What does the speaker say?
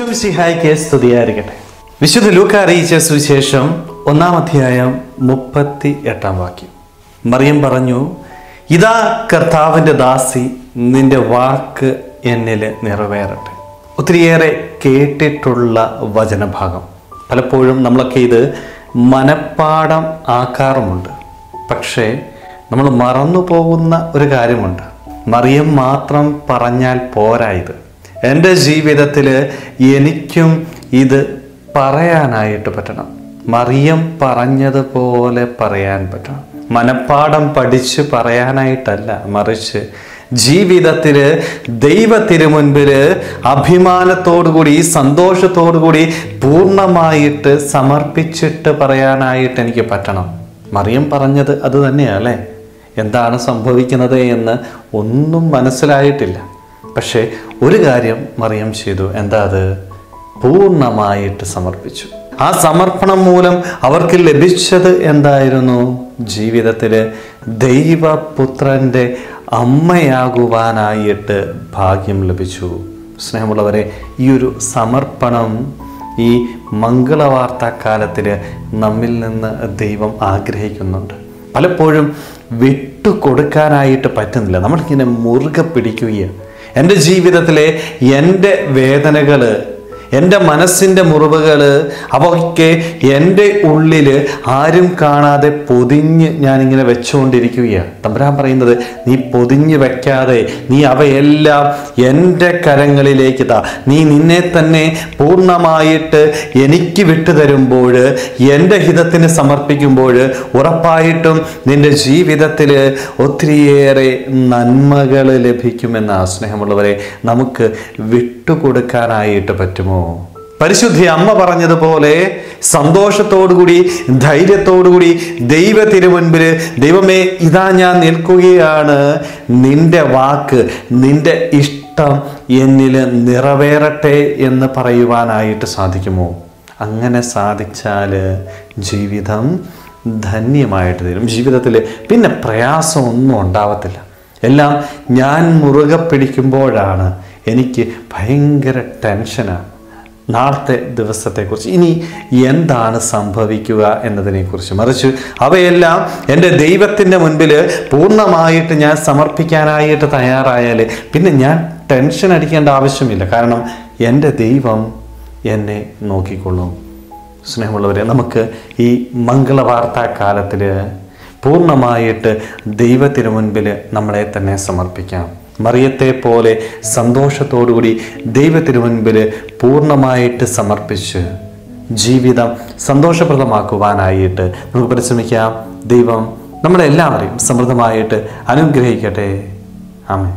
ഈശോ സിഹായിക്ക് സ്തുതിയായിരിക്കട്ടെ. വിശുദ്ധ ലൂക്ക അറിയിച്ച സുവിശേഷം ഒന്നാം അധ്യായം മുപ്പത്തി എട്ടാം വാക്യം. മറിയം പറഞ്ഞു ഇതാ കർത്താവിന്റെ ദാസി നിന്റെ വാക്ക് എന്നിൽ നിറവേറട്ടെ. ഒത്തിരിയേറെ കേട്ടിട്ടുള്ള വചനഭാഗം. പലപ്പോഴും നമ്മളൊക്കെ ഇത് മനപ്പാടം ആക്കാറുമുണ്ട്. പക്ഷേ നമ്മൾ മറന്നു പോകുന്ന ഒരു കാര്യമുണ്ട്. മറിയം മാത്രം പറഞ്ഞാൽ പോരാ ഇത്. എന്റെ ജീവിതത്തിൽ എനിക്കും ഇത് പറയാനായിട്ട് പറ്റണം. മറിയം പറഞ്ഞതുപോലെ പറയാൻ പറ്റണം. മനപ്പാടം പഠിച്ച് പറയാനായിട്ടല്ല മറിച്ച് ജീവിതത്തിൽ ദൈവത്തിന് മുൻപിൽ അഭിമാനത്തോടുകൂടി സന്തോഷത്തോടുകൂടി പൂർണമായിട്ട് സമർപ്പിച്ചിട്ട് പറയാനായിട്ട് എനിക്ക് പറ്റണം. മറിയം പറഞ്ഞത് അത് അല്ലേ? എന്താണ് സംഭവിക്കുന്നത് എന്ന് ഒന്നും മനസ്സിലായിട്ടില്ല. പക്ഷേ ഒരു കാര്യം മറിയം ചെയ്തു. എന്താ അത്? പൂർണമായിട്ട് സമർപ്പിച്ചു. ആ സമർപ്പണം മൂലം അവർക്ക് ലഭിച്ചത് എന്തായിരുന്നു? ജീവിതത്തിൽ ദൈവപുത്രന്റെ അമ്മയാകുവാനായിട്ട് ഭാഗ്യം ലഭിച്ചു. സ്നേഹമുള്ളവരെ ഈ ഒരു സമർപ്പണം ഈ മംഗളവാർത്താക്കാലത്തിൽ നമ്മിൽ നിന്ന് ദൈവം ആഗ്രഹിക്കുന്നുണ്ട്. പലപ്പോഴും വിട്ടുകൊടുക്കാനായിട്ട് പറ്റുന്നില്ല. നമ്മളിങ്ങനെ മുറുകെ പിടിക്കുകയാണ്. എന്റെ ജീവിതത്തിലെ എന്റെ വേദനകൾ എന്റെ മനസ്സിന്റെ മുറിവുകൾ അവയ്ക്ക് എന്റെ ഉള്ളിൽ ആരും കാണാതെ പൊതിഞ്ഞ് ഞാനിങ്ങനെ വെച്ചുകൊണ്ടിരിക്കുകയാണ് തമ്പുരാൻ പറയുന്നത് നീ പൊതിഞ്ഞ് വെക്കാതെ നീ അവയെല്ലാം എന്റെ കരങ്ങളിലേക്ക് താ. നീ നിന്നെ തന്നെ പൂർണമായിട്ട് എനിക്ക് വിട്ടു തരുമ്പോൾ എന്റെ ഹിതത്തിന് സമർപ്പിക്കുമ്പോൾ ഉറപ്പായിട്ടും നിന്റെ ജീവിതത്തിൽ ഒത്തിരിയേറെ നന്മകൾ ലഭിക്കുമെന്ന സ്നേഹമുള്ളവരെ നമുക്ക് വിട്ടുകൊടുക്കാനായിട്ട് പറ്റുമോ? പരിശുദ്ധി അമ്മ പറഞ്ഞതുപോലെ സന്തോഷത്തോടുകൂടി ധൈര്യത്തോടുകൂടി ദൈവ തിരുമുൻപിൽ ദൈവമേ ഇതാ ഞാൻ നിൽക്കുകയാണ്. നിന്റെ വാക്ക് നിന്റെ ഇഷ്ടം എന്നിൽ നിറവേറട്ടെ എന്ന് പറയുവാനായിട്ട് സാധിക്കുമോ? അങ്ങനെ സാധിച്ചാൽ ജീവിതം ധന്യമായിട്ട് തരും. ജീവിതത്തിൽ പിന്നെ പ്രയാസമൊന്നും ഉണ്ടാവത്തില്ല. എല്ലാം ഞാൻ മുറുകെ പിടിക്കുമ്പോഴാണ് എനിക്ക് ഭയങ്കര ടെൻഷനാണ്. നാളത്തെ ദിവസത്തെക്കുറിച്ച്. ഇനി എന്താണ് സംഭവിക്കുക എന്നതിനെക്കുറിച്ച് മറിച്ച് അവയെല്ലാം എന്റെ ദൈവത്തിന്റെ മുൻപിൽ പൂർണമായിട്ട് ഞാൻ സമർപ്പിക്കാനായിട്ട് തയ്യാറായാൽ പിന്നെ ഞാൻ ടെൻഷൻ അടിക്കേണ്ട ആവശ്യമില്ല. കാരണം എന്റെ ദൈവം എന്നെ നോക്കിക്കൊള്ളും. സ്നേഹമുള്ളവരെ നമുക്ക് ഈ മംഗളവാർത്താ കാലത്തിൽ പൂർണമായിട്ട് ദൈവത്തിന് മുൻപിൽ നമ്മളെ തന്നെ സമർപ്പിക്കാം. മറിയത്തെ പോലെ സന്തോഷത്തോടുകൂടി ദൈവത്തിന് മുൻപിൽ പൂർണമായിട്ട് സമർപ്പിച്ച് ജീവിതം സന്തോഷപ്രദമാക്കുവാനായിട്ട് നമുക്ക് പരിശ്രമിക്കാം. ദൈവം നമ്മളെല്ലാവരെയും സമൃദ്ധമായിട്ട് അനുഗ്രഹിക്കട്ടെ. ആമേ